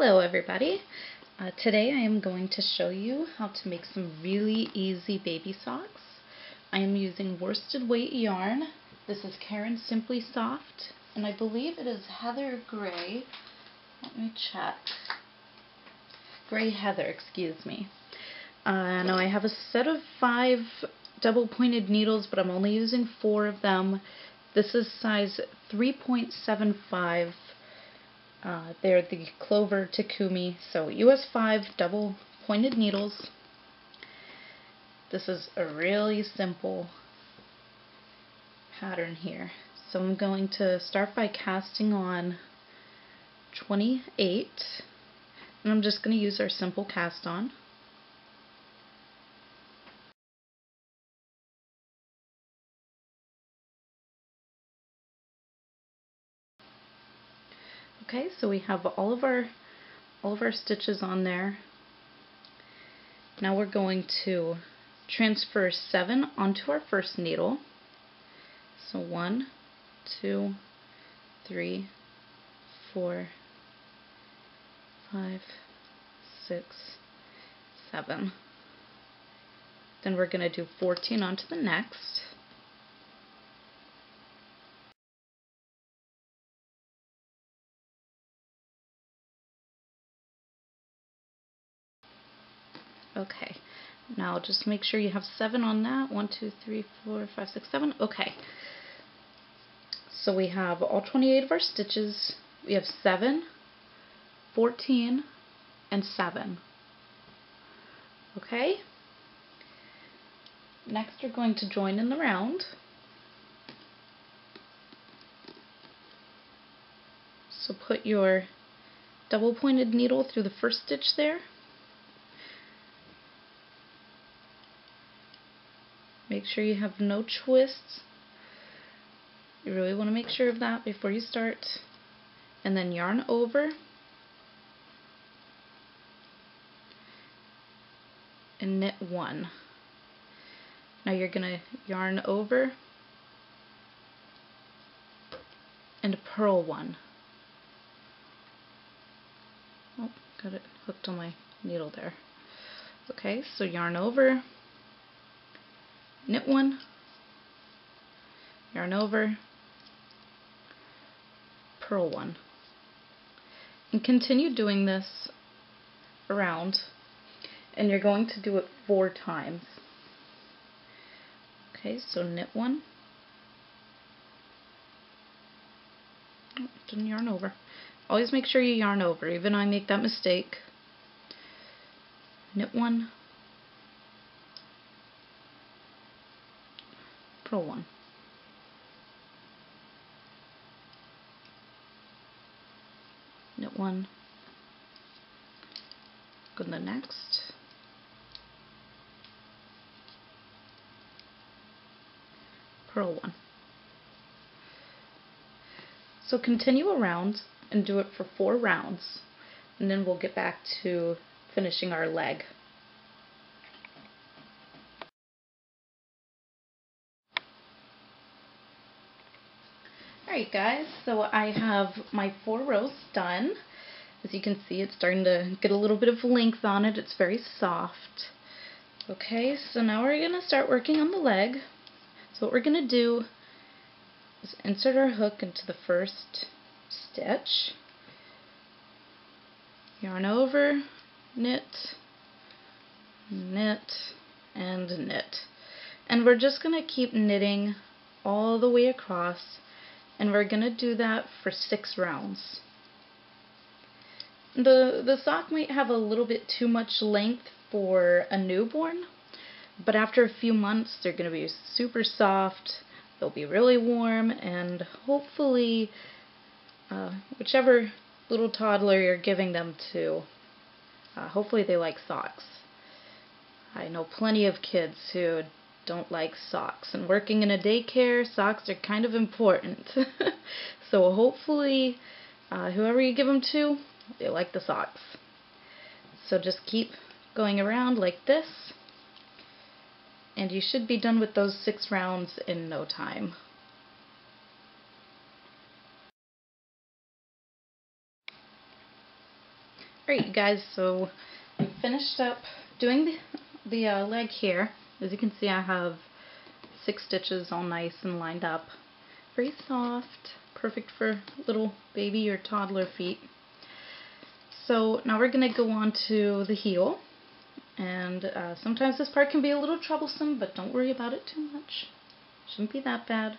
Hello everybody. Uh, today I am going to show you how to make some really easy baby socks. I am using worsted weight yarn. This is Caron Simply Soft and I believe it is Heather Gray. Let me check. Gray Heather, excuse me. Uh, now I have a set of five double pointed needles but I'm only using four of them. This is size 3.75 uh, they're the Clover Takumi, so US 5 double pointed needles. This is a really simple pattern here. So I'm going to start by casting on 28 and I'm just going to use our simple cast on. Okay, so we have all of our all of our stitches on there. Now we're going to transfer seven onto our first needle. So one, two, three, four, five, six, seven. Then we're going to do 14 onto the next. Okay. Now just make sure you have seven on that. One, two, three, four, five, six, seven. Okay. So we have all 28 of our stitches. We have 7, 14, and 7. Okay? Next you're going to join in the round. So put your double pointed needle through the first stitch there. Make sure you have no twists. You really want to make sure of that before you start. And then yarn over. And knit one. Now you're going to yarn over and purl one. Oh, got it hooked on my needle there. Okay, so yarn over, knit one, yarn over, purl one. And continue doing this around and you're going to do it four times. Okay, so knit one, didn't yarn over. Always make sure you yarn over, even I make that mistake. Knit one, One. Knit one. Go to the next. Purl one. So continue around and do it for four rounds and then we'll get back to finishing our leg. Alright guys, so I have my four rows done. As you can see, it's starting to get a little bit of length on it. It's very soft. Okay, so now we're going to start working on the leg. So what we're going to do is insert our hook into the first stitch, yarn over, knit, knit, and knit. And we're just going to keep knitting all the way across and we're going to do that for six rounds. The, the sock might have a little bit too much length for a newborn, but after a few months they're going to be super soft, they'll be really warm, and hopefully uh, whichever little toddler you're giving them to, uh, hopefully they like socks. I know plenty of kids who don't like socks. And working in a daycare, socks are kind of important. so hopefully, uh, whoever you give them to, they like the socks. So just keep going around like this. And you should be done with those six rounds in no time. Alright you guys, so we finished up doing the, the uh, leg here. As you can see I have six stitches all nice and lined up. Very soft, perfect for little baby or toddler feet. So now we're going to go on to the heel. And uh, sometimes this part can be a little troublesome, but don't worry about it too much. Shouldn't be that bad.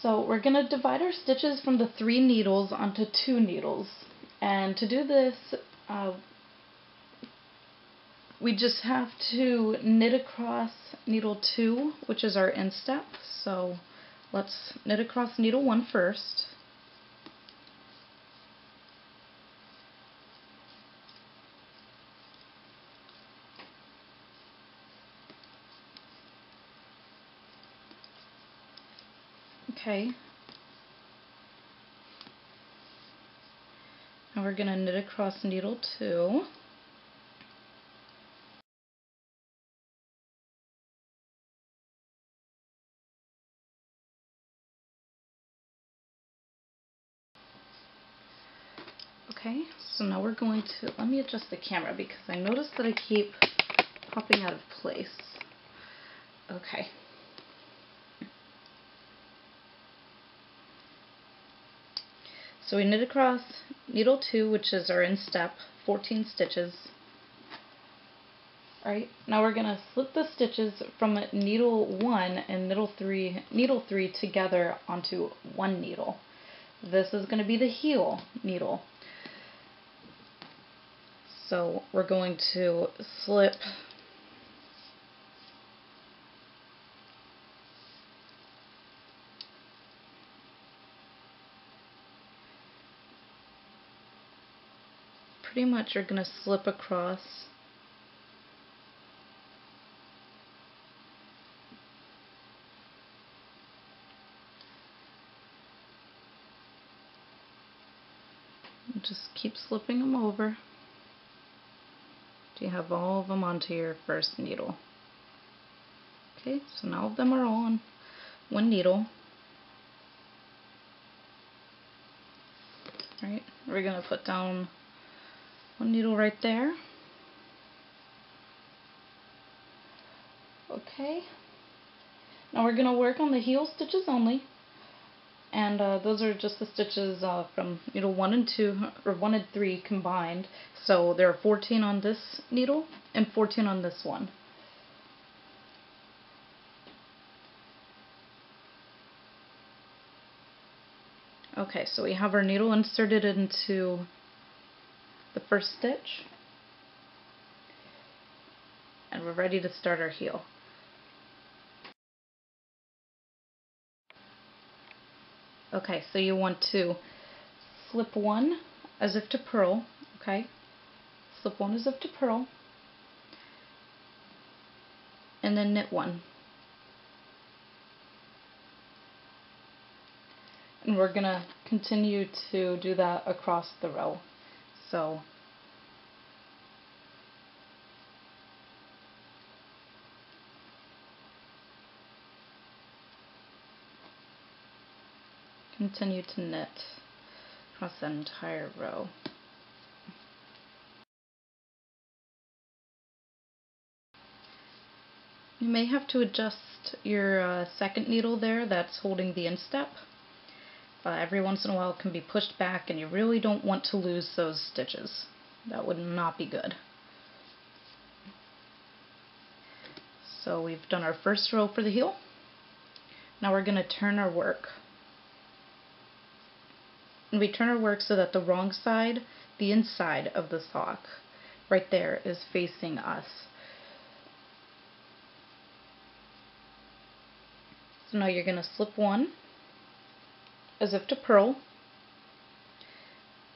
So we're going to divide our stitches from the three needles onto two needles. And to do this, uh, we just have to knit across needle 2, which is our instep. So let's knit across needle 1 first. Okay, Now we're going to knit across needle 2. Now we're going to, let me adjust the camera because I notice that I keep popping out of place. Okay. So we knit across needle 2, which is our instep, 14 stitches. Alright, now we're going to slip the stitches from needle 1 and needle 3, needle 3 together onto one needle. This is going to be the heel needle. So we're going to slip pretty much you're going to slip across. Just keep slipping them over You have all of them onto your first needle. Okay, so now all of them are all on one needle. Right, we're going to put down one needle right there. Okay. Now we're going to work on the heel stitches only. And uh, those are just the stitches uh, from needle 1 and 2, or 1 and 3 combined. So there are 14 on this needle and 14 on this one. Okay, so we have our needle inserted into the first stitch and we're ready to start our heel. Okay, so you want to slip one as if to purl, okay? Slip one as if to purl, and then knit one. And we're going to continue to do that across the row. So continue to knit across the entire row. You may have to adjust your uh, second needle there that's holding the instep uh, every once in a while it can be pushed back and you really don't want to lose those stitches. That would not be good. So we've done our first row for the heel. Now we're going to turn our work. And we turn our work so that the wrong side, the inside of the sock, right there, is facing us. So now you're going to slip one as if to purl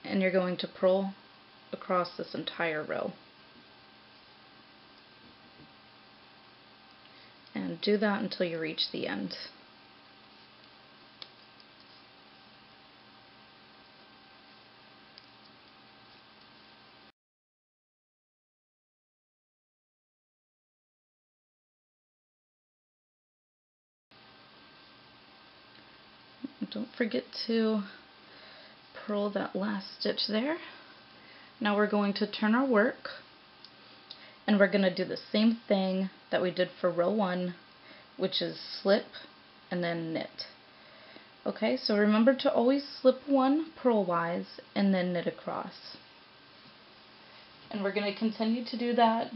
and you're going to purl across this entire row. And do that until you reach the end. Don't forget to purl that last stitch there. Now we're going to turn our work and we're going to do the same thing that we did for row 1 which is slip and then knit. Okay, so remember to always slip one purlwise and then knit across. And we're going to continue to do that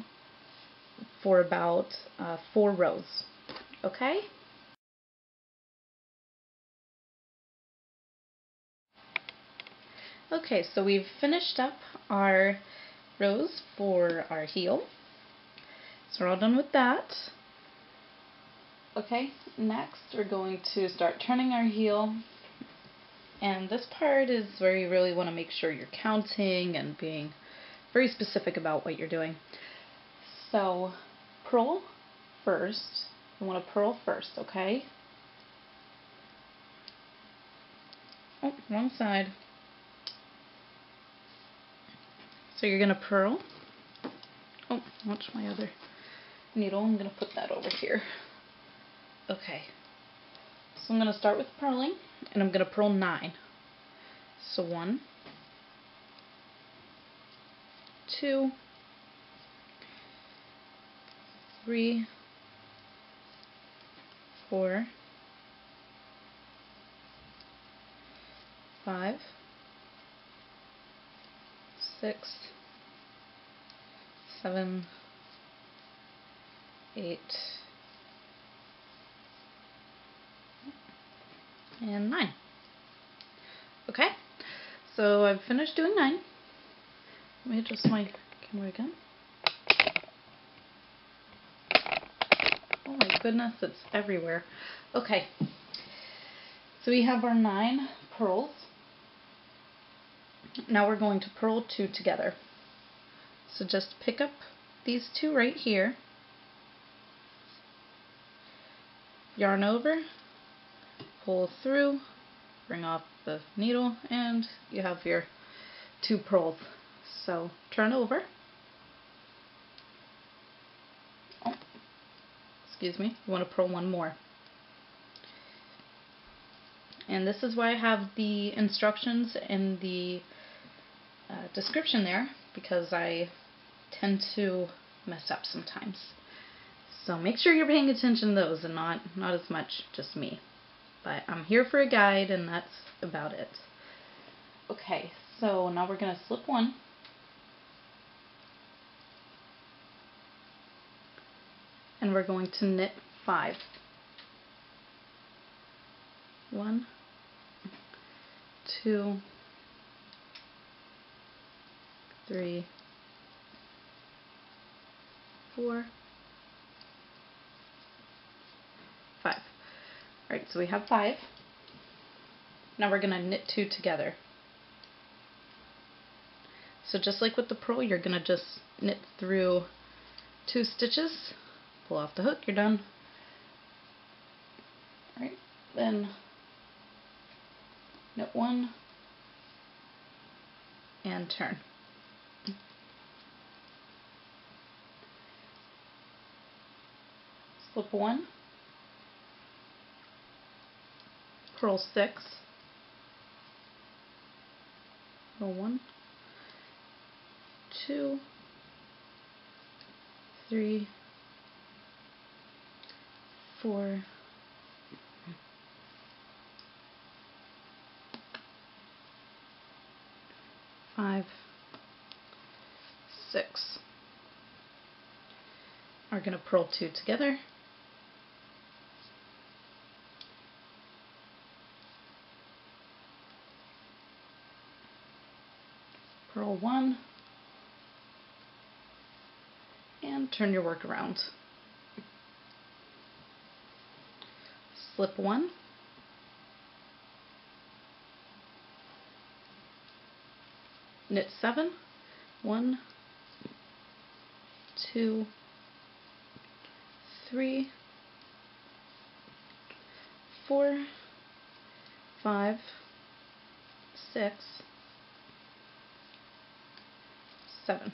for about uh, four rows. Okay? Okay, so we've finished up our rows for our heel. So we're all done with that. Okay, next we're going to start turning our heel. And this part is where you really want to make sure you're counting and being very specific about what you're doing. So, purl first. You want to purl first, okay? Oh, wrong side. So you're going to purl. Oh, watch my other needle. I'm going to put that over here. Okay. So I'm going to start with purling, and I'm going to purl nine. So one, two, three, four, five, six, seven, eight, and nine. Okay, so I've finished doing nine. Let me adjust my camera again. Oh my goodness, it's everywhere. Okay, so we have our nine purls. Now we're going to purl two together. So just pick up these two right here, yarn over, pull through, bring off the needle, and you have your two purls. So turn over. Oh, excuse me, you want to purl one more. And this is why I have the instructions in the uh, description there, because I tend to mess up sometimes. So make sure you're paying attention to those and not, not as much just me. But I'm here for a guide and that's about it. Okay, so now we're going to slip one. And we're going to knit five. One, two, three, four, five. Alright, so we have five. Now we're going to knit two together. So just like with the purl, you're going to just knit through two stitches, pull off the hook, you're done. Alright, then knit one and turn. Slip one, purl six, purl one, two, three, four, five, six. Are going to purl two together. purl one, and turn your work around. Slip one, knit seven, one, two, three, four, five, six, seven.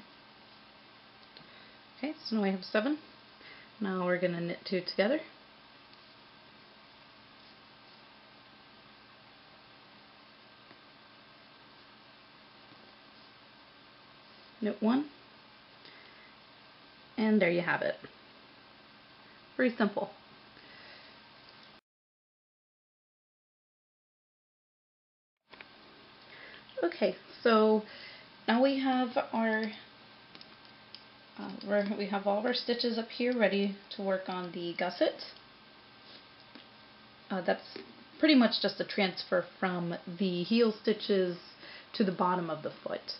Okay, so now we have seven. Now we're going to knit two together. knit one and there you have it. Very simple. Okay, so now we have our uh, we have all of our stitches up here ready to work on the gusset. Uh, that's pretty much just a transfer from the heel stitches to the bottom of the foot.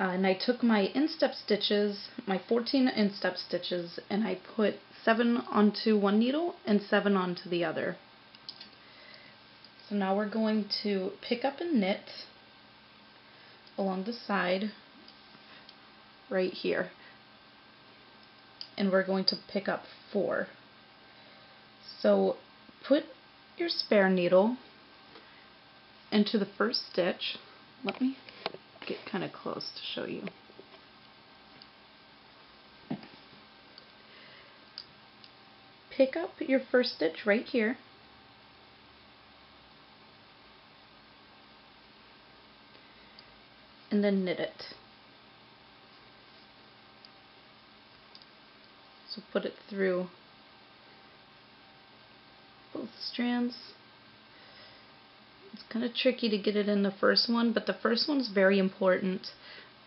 Uh, and I took my instep stitches, my 14 instep stitches, and I put 7 onto one needle and 7 onto the other. So now we're going to pick up and knit along the side right here. And we're going to pick up 4. So put your spare needle into the first stitch. Let me get kind of close to show you. Pick up your first stitch right here. And then knit it. So put it through both strands. It's kind of tricky to get it in the first one, but the first one's very important.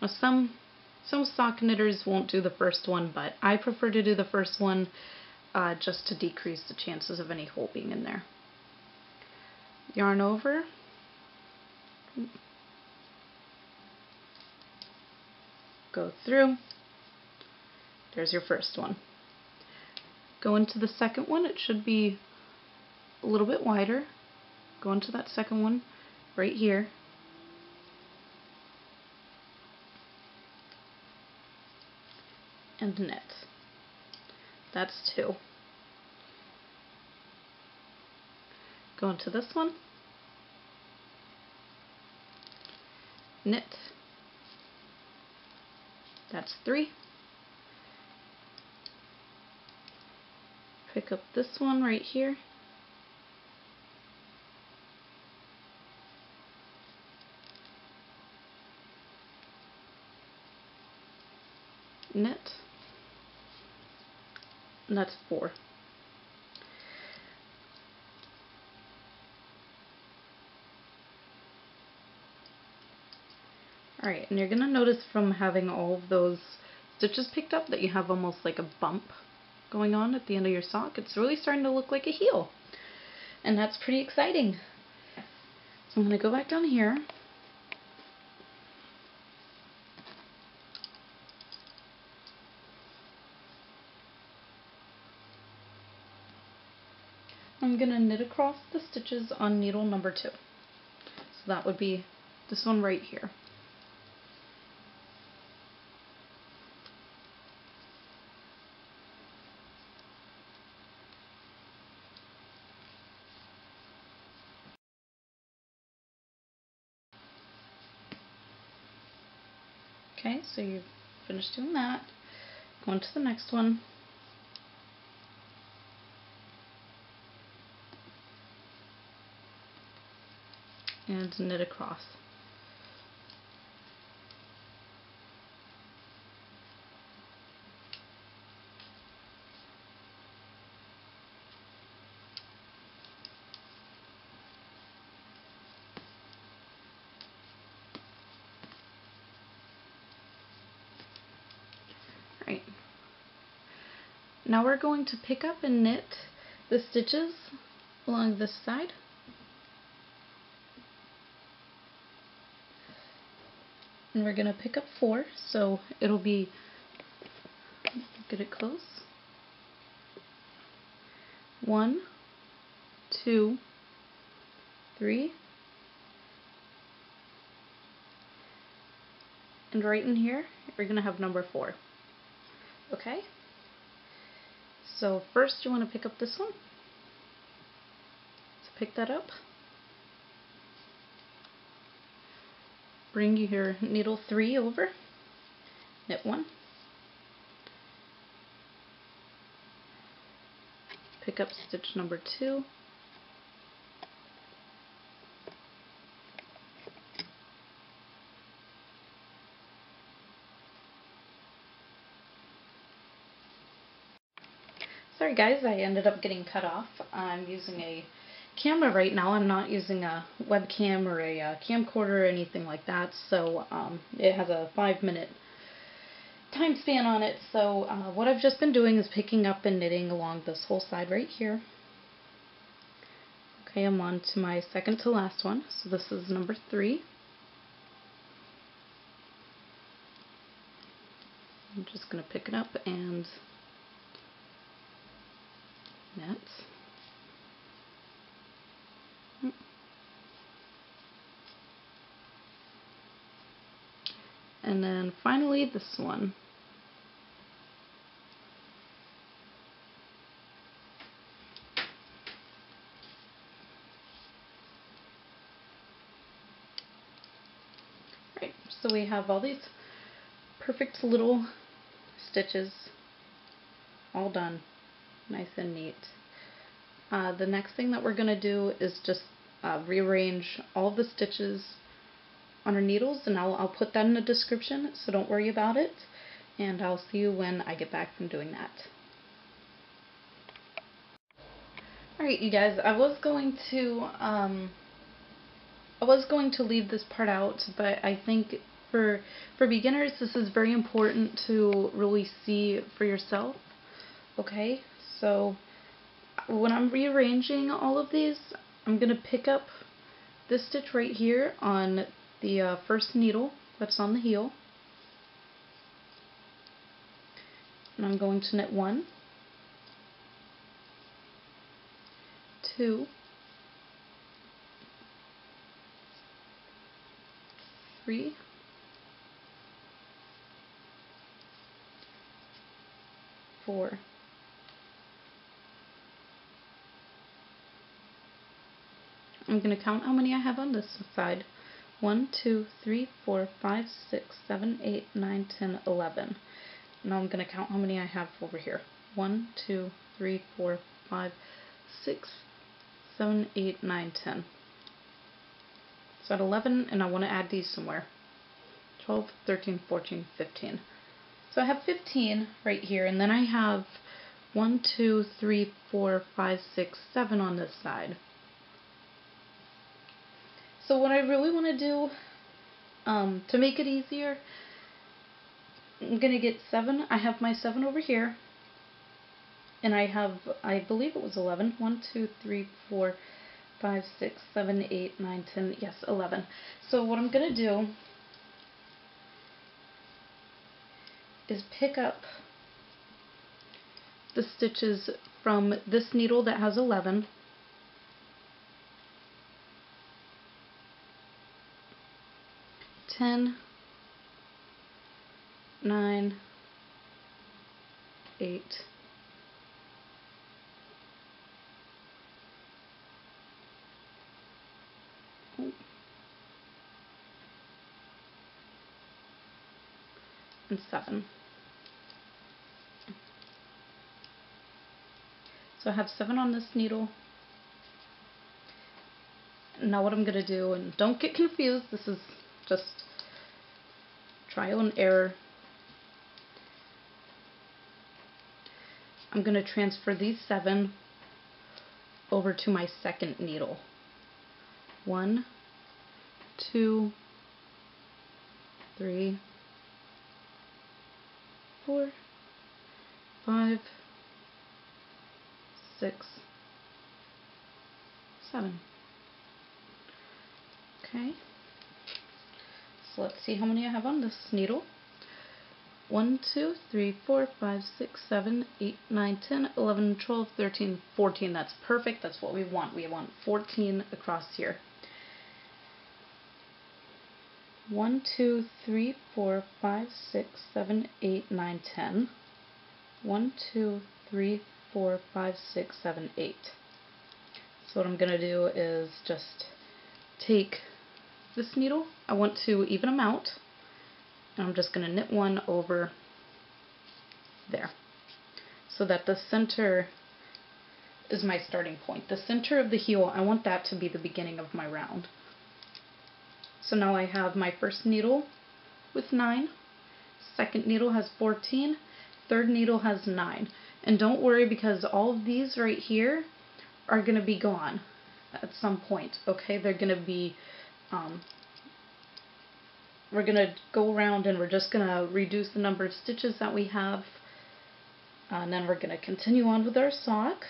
Now some some sock knitters won't do the first one, but I prefer to do the first one uh, just to decrease the chances of any hole being in there. Yarn over. Go through. There's your first one. Go into the second one. It should be a little bit wider. Go into that second one right here. And knit. That's two. Go into this one. Knit. That's three. Pick up this one right here. Knit and that's four. Alright, and you're going to notice from having all of those stitches picked up that you have almost like a bump going on at the end of your sock. It's really starting to look like a heel. And that's pretty exciting. So I'm going to go back down here I'm going to knit across the stitches on needle number two. So that would be this one right here. Okay, so you've finished doing that. Go on to the next one. And knit across. Right. Now we're going to pick up and knit the stitches along this side. And we're going to pick up four, so it'll be, get it close, one, two, three, and right in here, we're going to have number four. Okay? So first you want to pick up this one. So pick that up. bring your needle 3 over, knit 1, pick up stitch number 2, Sorry guys, I ended up getting cut off. I'm using a camera right now. I'm not using a webcam or a uh, camcorder or anything like that, so um, it has a five minute time span on it. So uh, what I've just been doing is picking up and knitting along this whole side right here. Okay, I'm on to my second to last one. So this is number three. I'm just going to pick it up and nets. And then finally this one. Right, so we have all these perfect little stitches all done nice and neat. Uh, the next thing that we're going to do is just uh, rearrange all the stitches on our needles and I'll, I'll put that in the description so don't worry about it and I'll see you when I get back from doing that. Alright you guys, I was going to um, I was going to leave this part out but I think for for beginners this is very important to really see for yourself okay so when I'm rearranging all of these, I'm going to pick up this stitch right here on the uh, first needle that's on the heel. And I'm going to knit one, two, three, four, I'm going to count how many I have on this side. 1, 2, 3, 4, 5, 6, 7, 8, 9, 10, 11. Now I'm going to count how many I have over here. 1, 2, 3, 4, 5, 6, 7, 8, 9, 10. So at 11, and I want to add these somewhere. 12, 13, 14, 15. So I have 15 right here, and then I have 1, 2, 3, 4, 5, 6, 7 on this side. So what I really want to do um, to make it easier, I'm going to get 7. I have my 7 over here. And I have, I believe it was 11. 1, 2, 3, 4, 5, 6, 7, 8, 9, 10. Yes, 11. So what I'm going to do is pick up the stitches from this needle that has 11 10, 9, 8, and 7. So I have 7 on this needle. Now what I'm going to do, and don't get confused, this is just trial and error. I'm going to transfer these seven over to my second needle. One, two, three, four, five, six, seven. Okay. Let's see how many I have on this needle. 1, 2, 3, 4, 5, 6, 7, 8, 9, 10, 11, 12, 13, 14. That's perfect. That's what we want. We want 14 across here. 1, 2, 3, 4, 5, 6, 7, 8, 9, 10. 1, 2, 3, 4, 5, 6, 7, 8. So what I'm going to do is just take this needle, I want to even them out. And I'm just going to knit one over there. So that the center is my starting point. The center of the heel, I want that to be the beginning of my round. So now I have my first needle with 9, second needle has 14, third needle has 9. And don't worry because all of these right here are going to be gone at some point, okay? They're going to be, um, we're going to go around and we're just going to reduce the number of stitches that we have. And then we're going to continue on with our sock.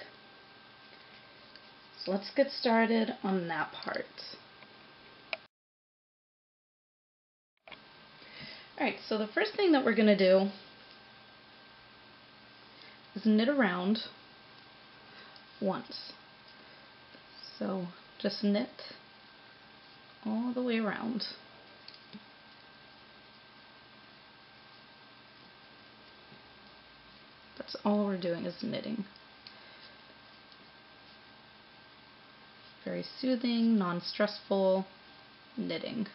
So let's get started on that part. Alright, so the first thing that we're going to do is knit around once. So just knit all the way around. That's all we're doing is knitting. Very soothing, non-stressful knitting.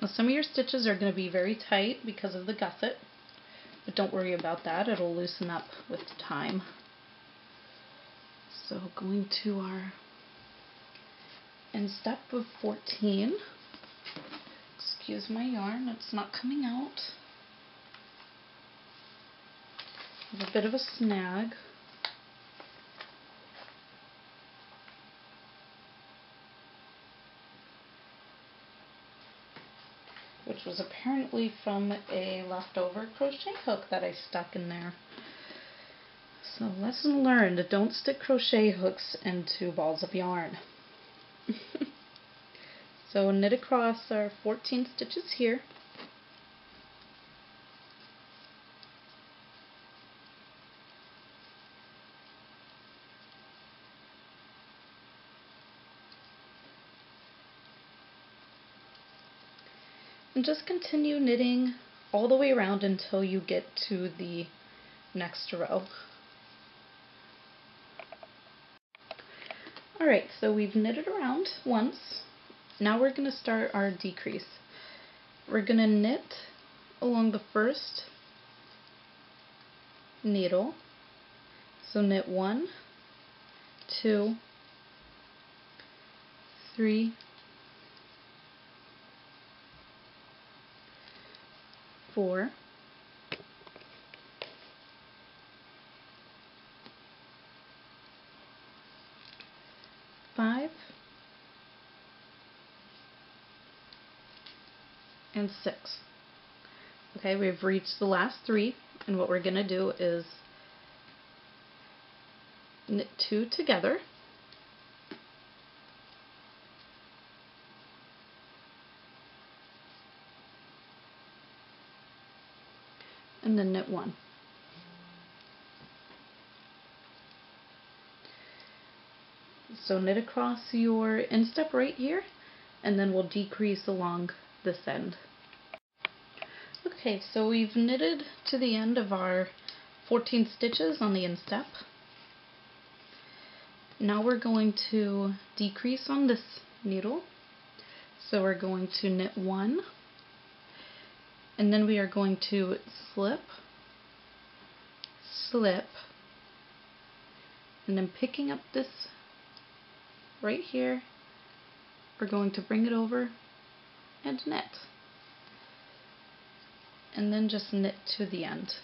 Now some of your stitches are going to be very tight because of the gusset, but don't worry about that, it'll loosen up with time. So going to our instep of 14, excuse my yarn, it's not coming out. a bit of a snag. which was apparently from a leftover crochet hook that I stuck in there. So lesson learned, don't stick crochet hooks into balls of yarn. so knit across our 14 stitches here. And just continue knitting all the way around until you get to the next row. Alright, so we've knitted around once. Now we're going to start our decrease. We're going to knit along the first needle. So knit one, two, three, four, five, and six. Okay, we've reached the last three, and what we're going to do is knit two together. Then knit one. So knit across your instep right here and then we'll decrease along this end. Okay, so we've knitted to the end of our 14 stitches on the instep. Now we're going to decrease on this needle. So we're going to knit one and then we are going to slip, slip, and then picking up this right here, we're going to bring it over and knit. And then just knit to the end.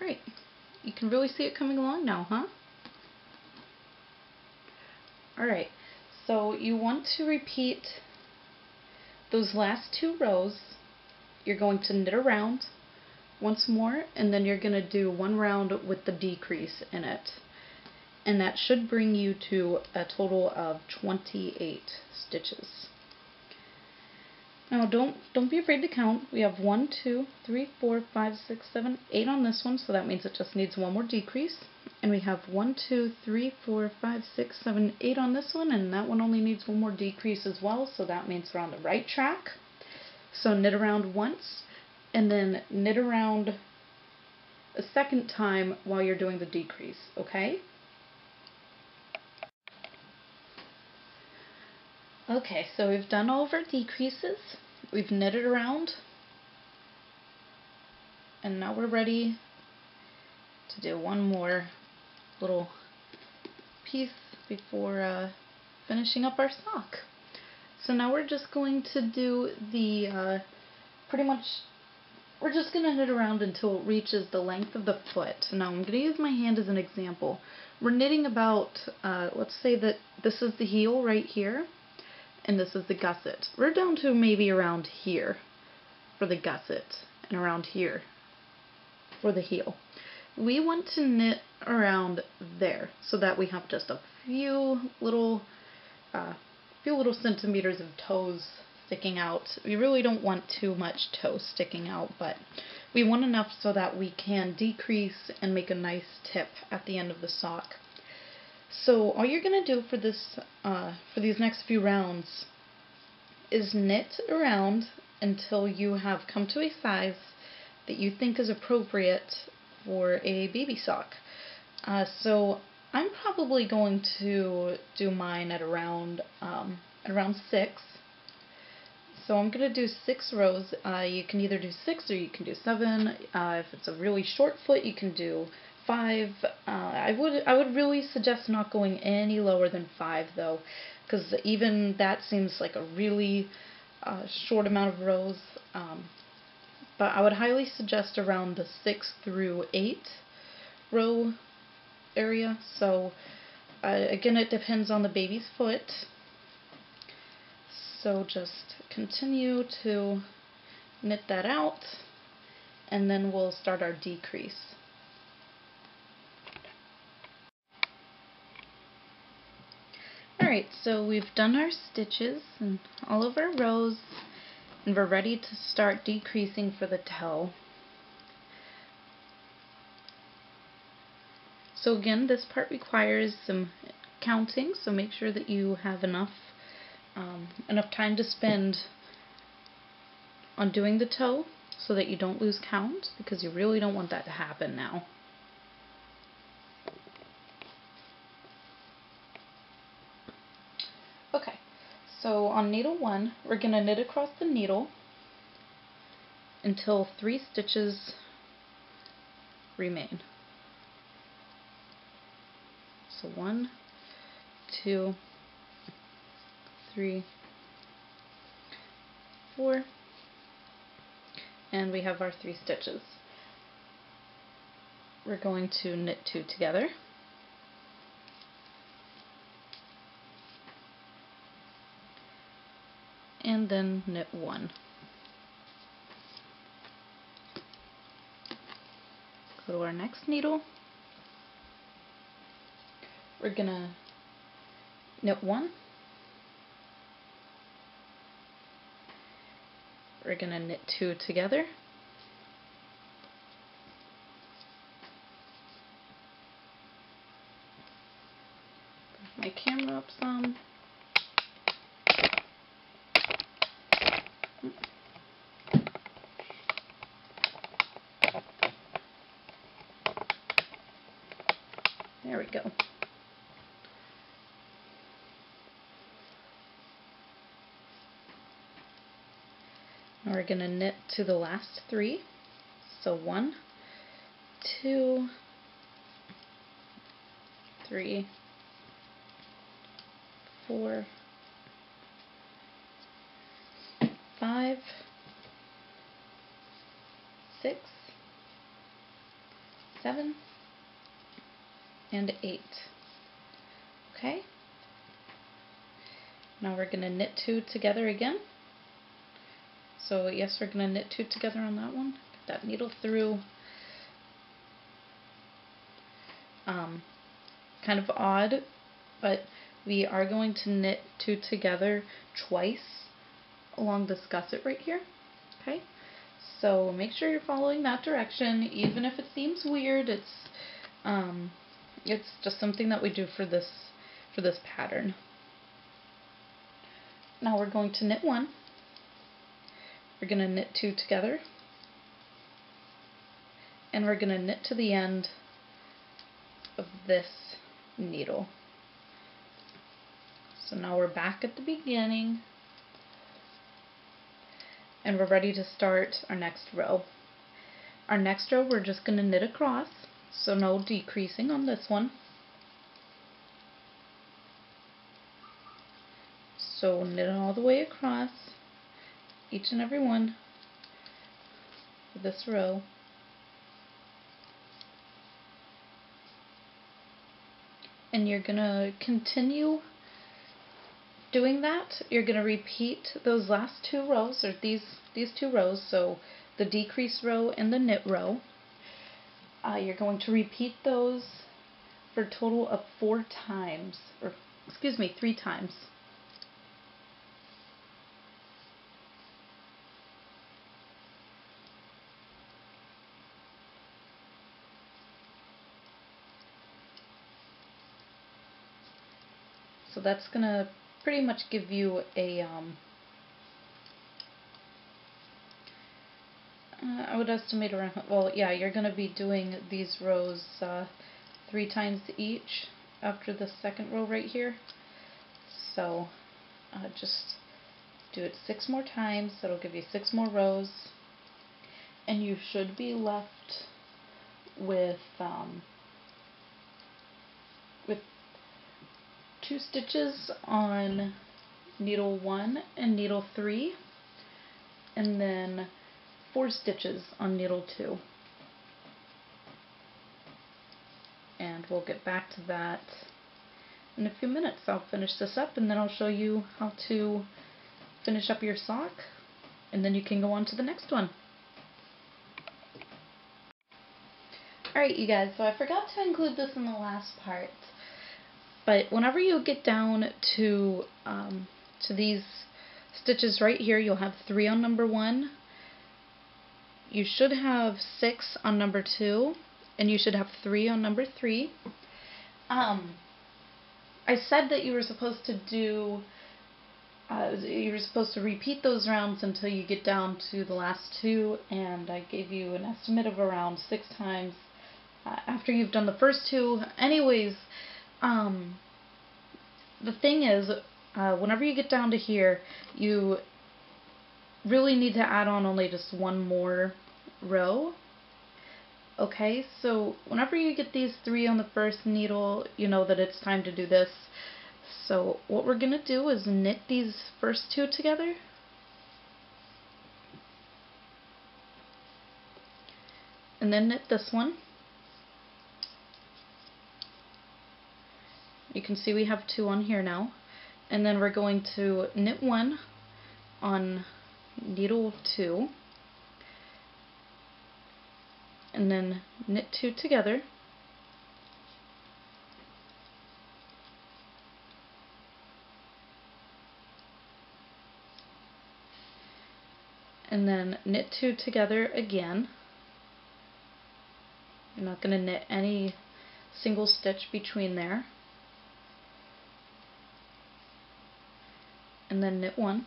Alright, you really see it coming along now, huh? Alright, so you want to repeat those last two rows. You're going to knit around once more, and then you're going to do one round with the decrease in it. And that should bring you to a total of 28 stitches. Now don't don't be afraid to count. We have one, two, three, four, five, six, seven, eight on this one, so that means it just needs one more decrease. And we have one, two, three, four, five, six, seven, eight on this one, and that one only needs one more decrease as well, so that means we're on the right track. So knit around once, and then knit around a second time while you're doing the decrease, okay? Okay, so we've done all of our decreases. We've knitted around. And now we're ready to do one more little piece before uh, finishing up our sock. So now we're just going to do the, uh, pretty much, we're just going to knit around until it reaches the length of the foot. Now I'm going to use my hand as an example. We're knitting about, uh, let's say that this is the heel right here, and this is the gusset. We're down to maybe around here for the gusset, and around here for the heel. We want to knit around there so that we have just a few little uh, few little centimeters of toes sticking out. We really don't want too much toe sticking out, but we want enough so that we can decrease and make a nice tip at the end of the sock. So all you're going to do for this, uh, for these next few rounds is knit around until you have come to a size that you think is appropriate for a baby sock. Uh, so I'm probably going to do mine at around um, at around six. So I'm going to do six rows. Uh, you can either do six or you can do seven. Uh, if it's a really short foot, you can do five. Uh, I would I would really suggest not going any lower than five though, because even that seems like a really uh, short amount of rows. Um, but I would highly suggest around the six through eight row area. So uh, again, it depends on the baby's foot. So just continue to knit that out and then we'll start our decrease. Alright, so we've done our stitches and all of our rows and we're ready to start decreasing for the toe. So again, this part requires some counting, so make sure that you have enough um, enough time to spend on doing the toe so that you don't lose count because you really don't want that to happen now. Okay, so on needle 1 we're going to knit across the needle until three stitches remain. So one, two, three, four, and we have our three stitches. We're going to knit two together. And then knit one. Go to our next needle. We're gonna knit one. We're gonna knit two together. My camera up some We go. Now we're going to knit to the last three. So one, two, three, four, five, six, seven, and eight. Okay? Now we're going to knit two together again. So yes, we're going to knit two together on that one. Get that needle through. Um, kind of odd, but we are going to knit two together twice along this gusset right here. Okay, so make sure you're following that direction, even if it seems weird. It's um, it's just something that we do for this for this pattern. Now we're going to knit one. We're going to knit two together and we're going to knit to the end of this needle. So now we're back at the beginning and we're ready to start our next row. Our next row we're just going to knit across, so no decreasing on this one. So knit all the way across, each and every one for this row. And you're going to continue doing that, you're going to repeat those last two rows, or these, these two rows, so the decrease row and the knit row. Uh, you're going to repeat those for a total of four times, or excuse me, three times. So that's going to pretty much give you a um, uh, I would estimate around well yeah you're gonna be doing these rows uh, three times each after the second row right here. So uh, just do it six more times that'll give you six more rows. And you should be left with um, with two stitches on needle 1 and needle 3 and then four stitches on needle 2 and we'll get back to that in a few minutes. I'll finish this up and then I'll show you how to finish up your sock and then you can go on to the next one. Alright you guys, so I forgot to include this in the last part. But whenever you get down to um, to these stitches right here, you'll have three on number one. You should have six on number two, and you should have three on number three. Um, I said that you were supposed to do uh, you were supposed to repeat those rounds until you get down to the last two, and I gave you an estimate of around six times uh, after you've done the first two. Anyways, um, the thing is, uh, whenever you get down to here, you really need to add on only just one more row. Okay, so whenever you get these three on the first needle, you know that it's time to do this. So what we're going to do is knit these first two together. And then knit this one. You can see we have two on here now. And then we're going to knit one on needle two. And then knit two together. and then knit two together again. You're not going to knit any single stitch between there. and then knit one.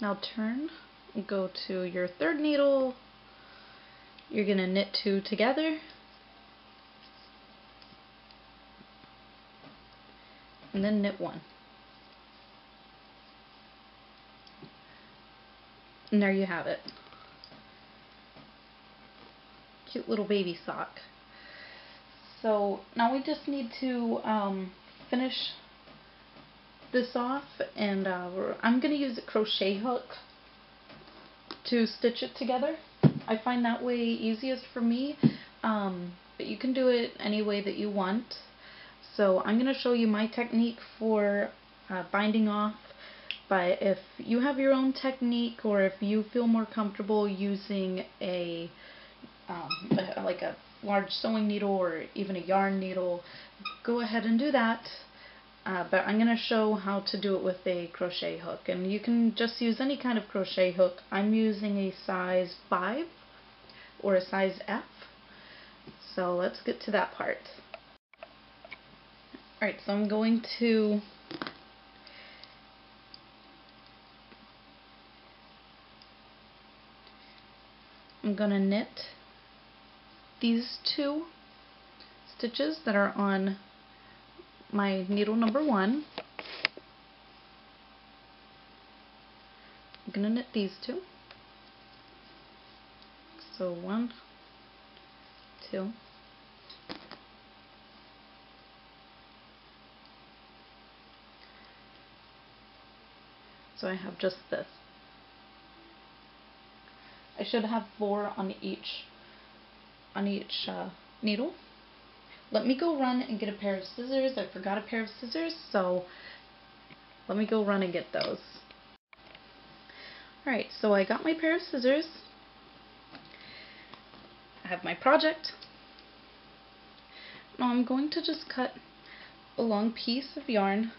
Now turn, go to your third needle, you're going to knit two together, and then knit one. And there you have it. Cute little baby sock. So now we just need to um, finish this off and uh, I'm going to use a crochet hook to stitch it together. I find that way easiest for me, um, but you can do it any way that you want. So I'm going to show you my technique for uh, binding off, but if you have your own technique or if you feel more comfortable using a, um, like a large sewing needle or even a yarn needle, go ahead and do that. Uh, but I'm going to show how to do it with a crochet hook. And you can just use any kind of crochet hook. I'm using a size 5 or a size F. So let's get to that part. Alright, so I'm going to I'm going to knit these two stitches that are on my needle number one. I'm going to knit these two. So one, two, so I have just this. I should have four on each on each uh, needle. Let me go run and get a pair of scissors. I forgot a pair of scissors, so let me go run and get those. Alright, so I got my pair of scissors. I have my project. Now I'm going to just cut a long piece of yarn.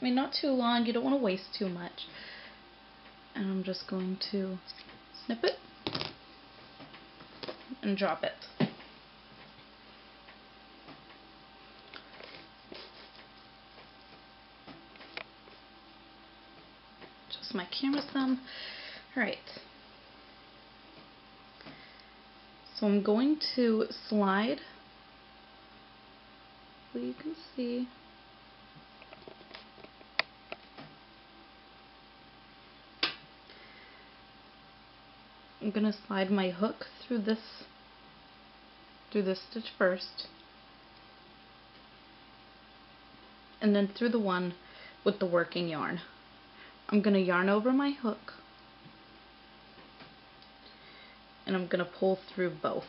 I mean, not too long, you don't want to waste too much. And I'm just going to snip it and drop it. Just my camera thumb. Alright. So I'm going to slide so you can see I'm going to slide my hook through this through this stitch first and then through the one with the working yarn. I'm going to yarn over my hook and I'm going to pull through both.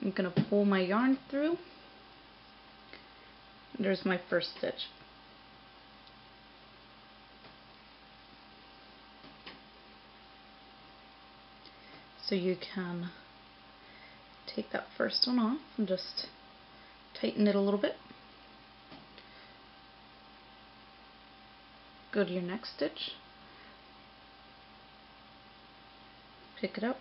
I'm going to pull my yarn through. There's my first stitch. So you can take that first one off and just tighten it a little bit. Go to your next stitch. Pick it up.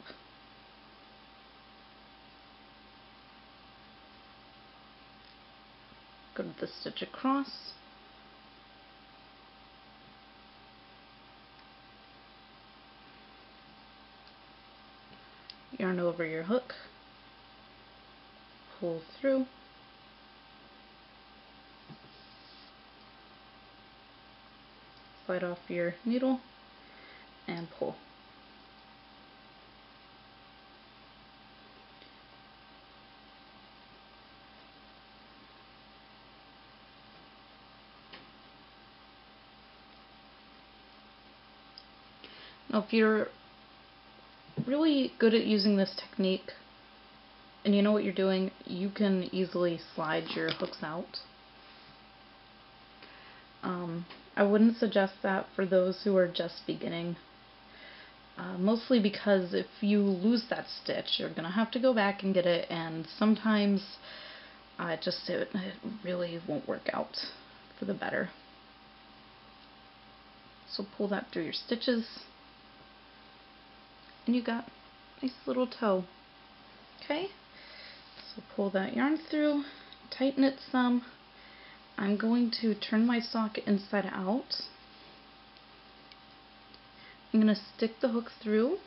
Go to the stitch across. yarn over your hook, pull through, slide off your needle, and pull. Now if you're really good at using this technique and you know what you're doing, you can easily slide your hooks out. Um, I wouldn't suggest that for those who are just beginning. Uh, mostly because if you lose that stitch, you're going to have to go back and get it, and sometimes uh, just it, it really won't work out for the better. So pull that through your stitches and you got a nice little toe. Okay, so pull that yarn through, tighten it some. I'm going to turn my sock inside out. I'm going to stick the hook through.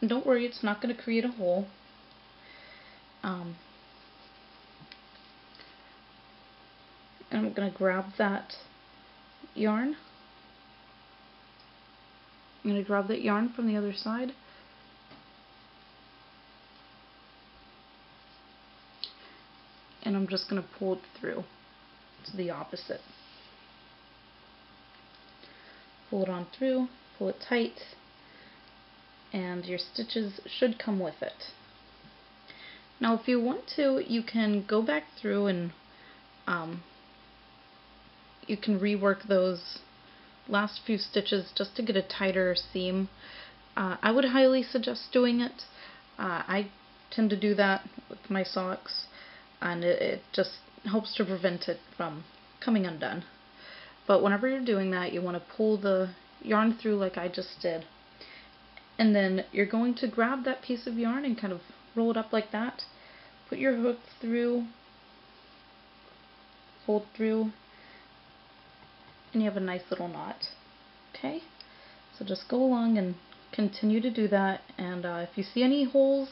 And don't worry, it's not going to create a hole. Um, and I'm going to grab that yarn. I'm going to grab that yarn from the other side and I'm just going to pull it through the opposite. Pull it on through, pull it tight, and your stitches should come with it. Now if you want to, you can go back through and um, you can rework those last few stitches just to get a tighter seam. Uh, I would highly suggest doing it. Uh, I tend to do that with my socks and it, it just helps to prevent it from coming undone. But whenever you're doing that, you want to pull the yarn through like I just did. And then you're going to grab that piece of yarn and kind of roll it up like that. Put your hook through, fold through, and you have a nice little knot. Okay? So just go along and continue to do that. And uh, if you see any holes,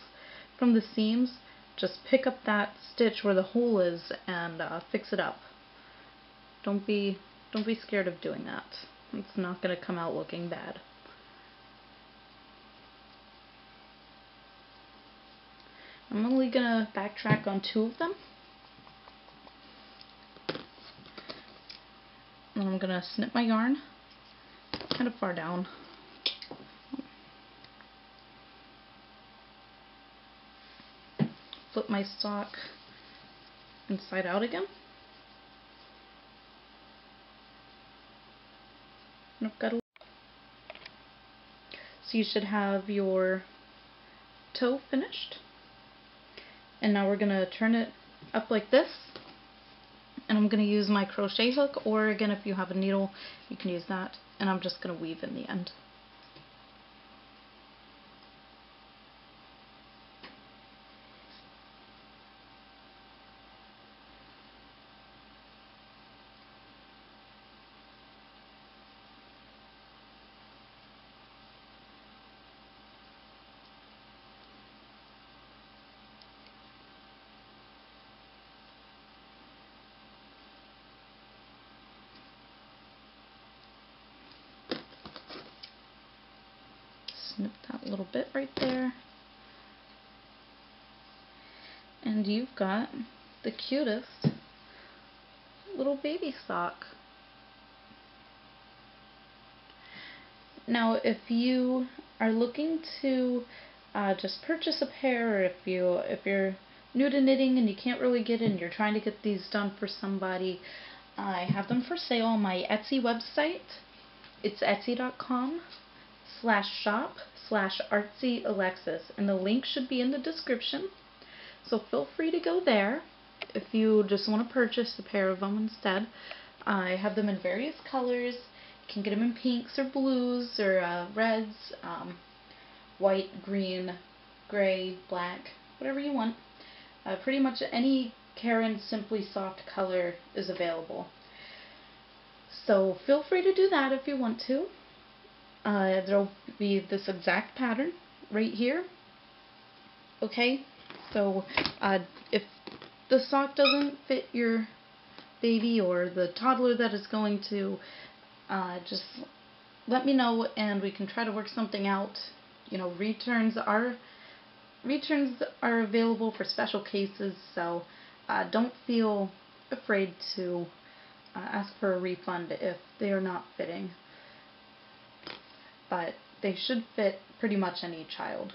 from the seams, just pick up that stitch where the hole is and uh, fix it up. Don't be don't be scared of doing that. It's not going to come out looking bad. I'm only going to backtrack on two of them. And I'm going to snip my yarn kind of far down. Flip my sock inside out again. And I've got a so you should have your toe finished. And now we're going to turn it up like this. And I'm going to use my crochet hook, or again, if you have a needle, you can use that. And I'm just going to weave in the end. snip that little bit right there. And you've got the cutest little baby sock. Now if you are looking to uh, just purchase a pair or if you if you're new to knitting and you can't really get in, you're trying to get these done for somebody, I have them for sale on my Etsy website. It's etsy.com slash shop slash artsy Alexis and the link should be in the description. So feel free to go there. If you just want to purchase a pair of them instead I have them in various colors. You can get them in pinks or blues or uh, reds um, white, green, gray, black whatever you want. Uh, pretty much any Caron Simply Soft color is available. So feel free to do that if you want to uh, there'll be this exact pattern right here. Okay, so uh, if the sock doesn't fit your baby or the toddler that is going to, uh, just let me know and we can try to work something out. You know, returns are returns are available for special cases, so uh, don't feel afraid to uh, ask for a refund if they are not fitting but they should fit pretty much any child.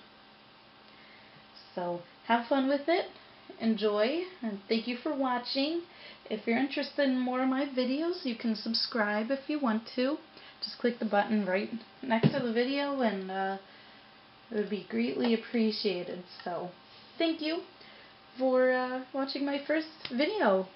So have fun with it, enjoy, and thank you for watching. If you're interested in more of my videos, you can subscribe if you want to. Just click the button right next to the video and uh, it would be greatly appreciated. So thank you for uh, watching my first video.